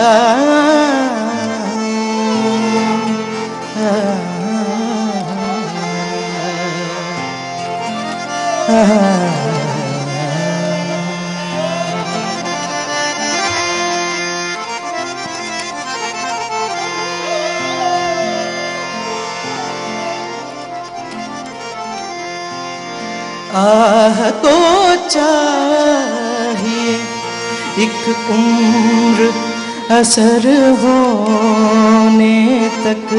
ah आह को चाहिए एक उम्र असर होने तक।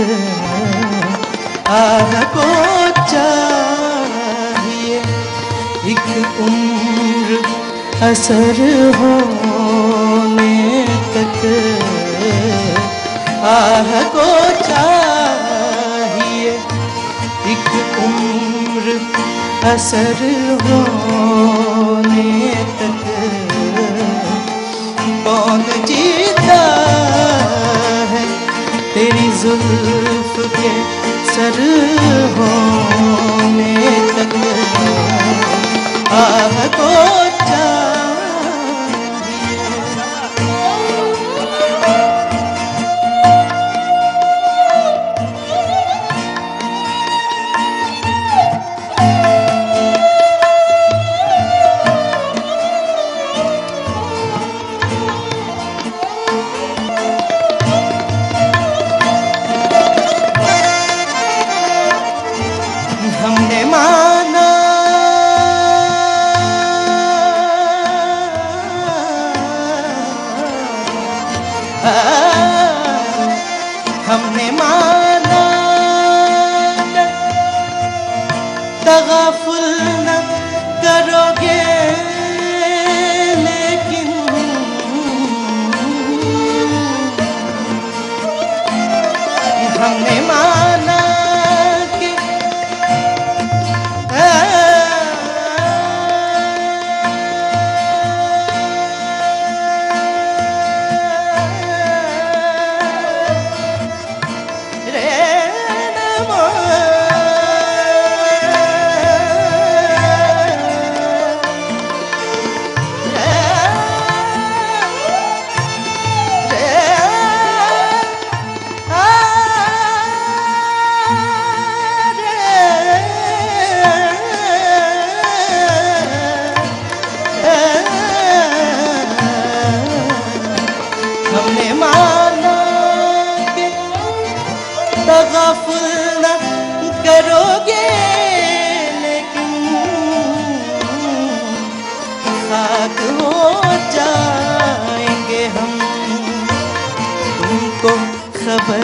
आह को चाहिए एक उम्र असर होने तक। आह को चाहिए एक उम्र असर होने तक कौन जीता है तेरी जुल्फ के सर होने हमने माना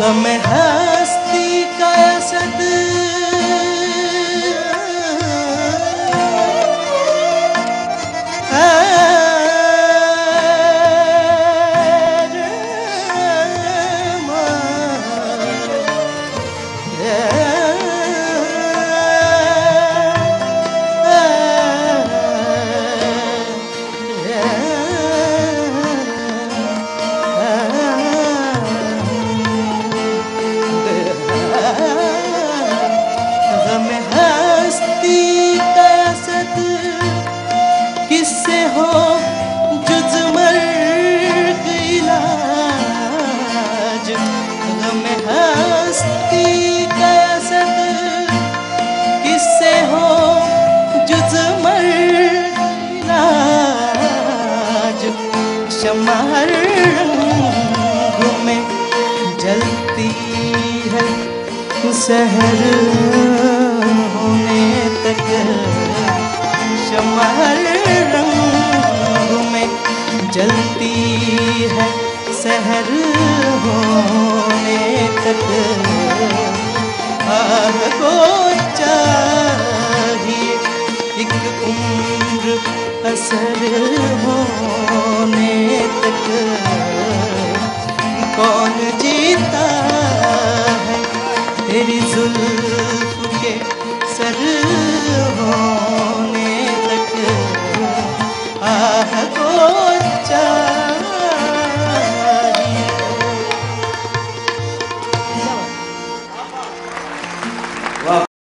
the man. सहर होने तक शमर रंग में जलती है शहर होने तक। आह को चाहिए, एक उम्र असर होने